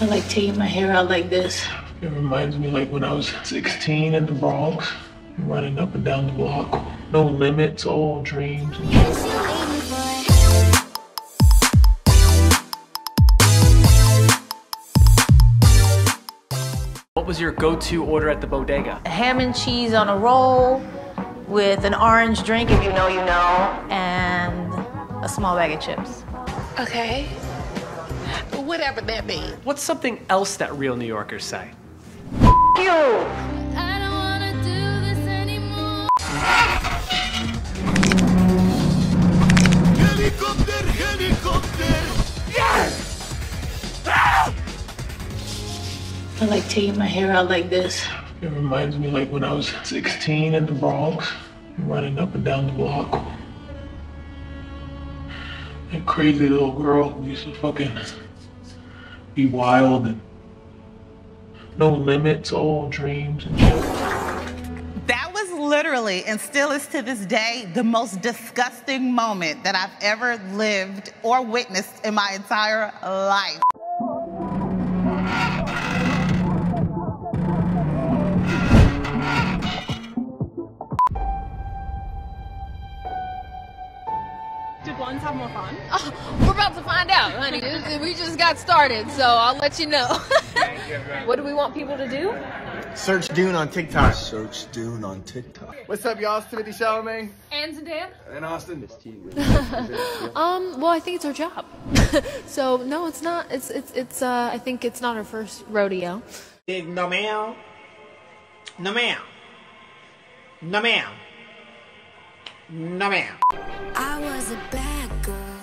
I like taking my hair out like this. It reminds me like when I was 16 in the Bronx, running up and down the block. No limits, all dreams. and. What was your go-to order at the bodega? A ham and cheese on a roll with an orange drink, if you know, you know, and a small bag of chips. Okay. Whatever that means. What's something else that real New Yorkers say? I don't wanna do this anymore. I like taking my hair out like this. It reminds me like when I was 16 in the Bronx, running up and down the block. That crazy little girl who used to fucking be wild and no limits, all dreams and shit. That was literally, and still is to this day, the most disgusting moment that I've ever lived or witnessed in my entire life. About to find out, honey. We just got started, so I'll let you know. what do we want people to do? Search Dune on TikTok. Search Dune on TikTok. What's up, y'all? It's Timothée Chalamet And Zendaya? and Austin. Um, well, I think it's our job. so no, it's not. It's it's it's. Uh, I think it's not our first rodeo. No ma'am. No ma'am. No ma'am. No ma'am. I was a bad girl.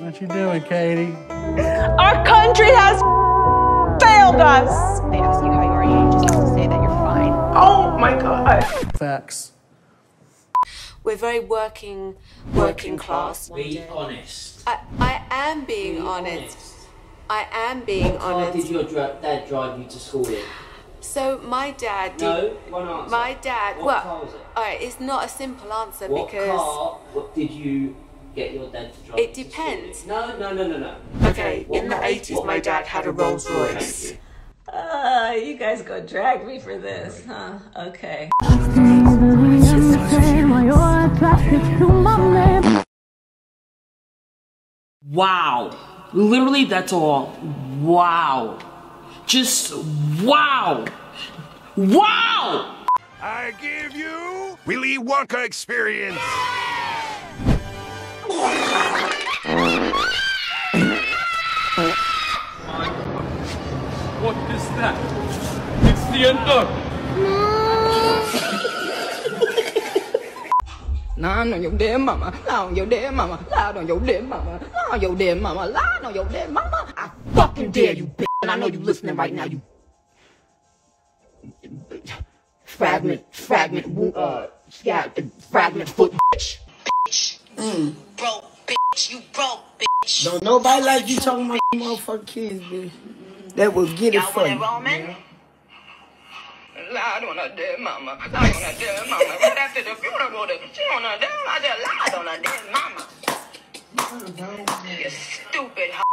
What you doing, Katie? Our country has failed us. They ask you how you are, you just have to say that you're fine. Oh my God. Facts. We're very working, working class. Be honest. I, I am being honest. I am being What car did your dra- dad drive you to school in? So my dad did. No, one answer. My dad. What well, car was it? all right. It's not a simple answer What because car what did you get your dad to drive it you to school depends. in? No, no, no, no, no. Okay, in the 80s, my dad had a Rolls Royce. Uh, you guys go drag me for this, huh? Okay. Wow. Literally, that's all. Wow. Just wow. Wow! I give you Willy Wonka experience. What is that? It's the end Nine on your damn mama, lie on your damn mama, lie on your damn mama, lie on your damn mama, lie on your damn mama. I fucking dare you, bitch, and I know you listening right now, you fragment, fragment, uh, scat, fragment foot, bitch. Mm. Don't nobody like you talking about motherfucking kids, bitch. That will get it for you. Lied on her dead mama, lied on her dead mama. Right after the funeral, the- she on her dead, I just lied on her dead mama. You stupid hoe.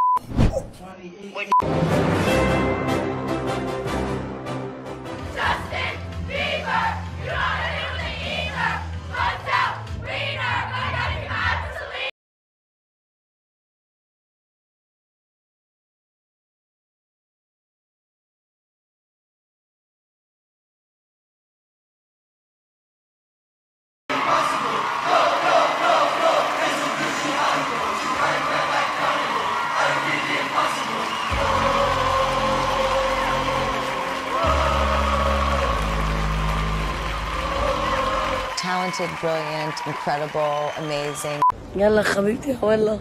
Talented, brilliant, incredible, amazing. يلا حبيبتي والله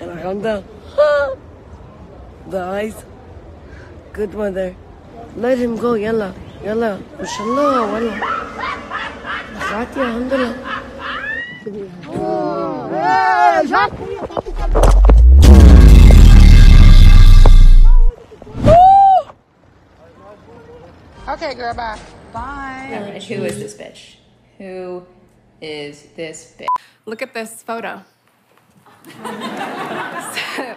Alhamdulillah. The eyes. Good mother. Let him go, yalla. يلا ما شاء Okay, girl, bye. Bye. Who is this bitch? Who is this bitch? Look at this photo.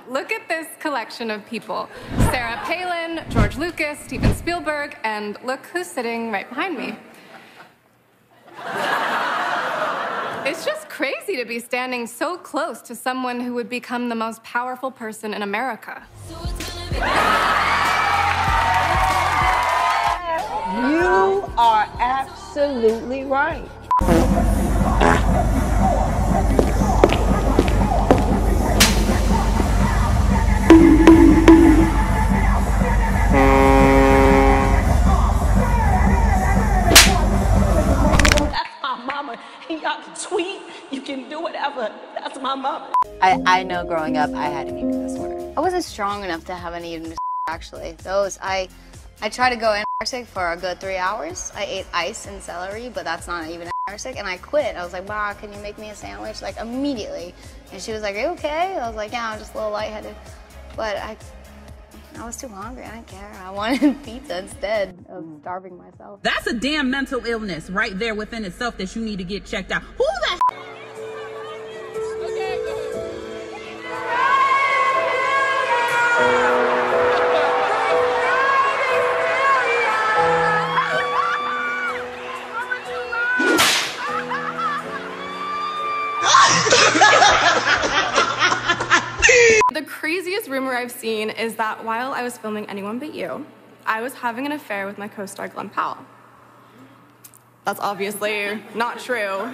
Look at this collection of people Sarah Palin, George Lucas, Steven Spielberg, and look who's sitting right behind me. It's just crazy to be standing so close to someone who would become the most powerful person in America. You are absolutely right. And y'all can tweet, you can do whatever. That's my mama. I, I know growing up I had an eating disorder. I wasn't strong enough to have an eating disorder actually. Those I I tried to go anorexic for a good three hours. I ate ice and celery, but that's not even anorexic, and I quit. I was like, Ma, can you make me a sandwich? Like immediately. And she was like, Are you okay? I was like, Yeah, I'm just a little lightheaded. But I I was too hungry. I didn't care. I wanted pizza instead of mm. starving myself. That's a damn mental illness right there within itself that you need to get checked out. Who the The craziest rumor I've seen is that while I was filming Anyone But You, I was having an affair with my co star Glen Powell. That's obviously not true.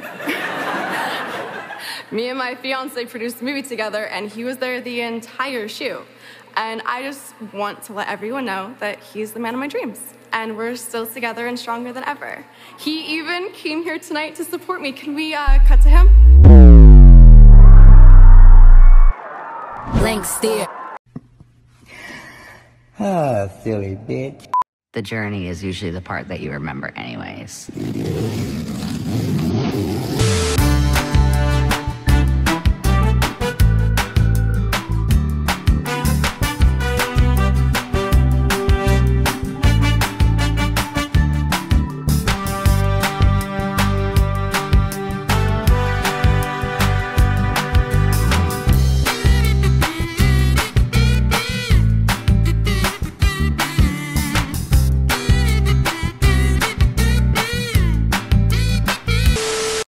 Me and my fiance produced a movie together, and he was there the entire shoot. And I just want to let everyone know that he's the man of my dreams. And we're still together and stronger than ever. He even came here tonight to support me. Can we uh, cut to him? Blank stare. Ah, silly bitch. The journey is usually the part that you remember, anyways.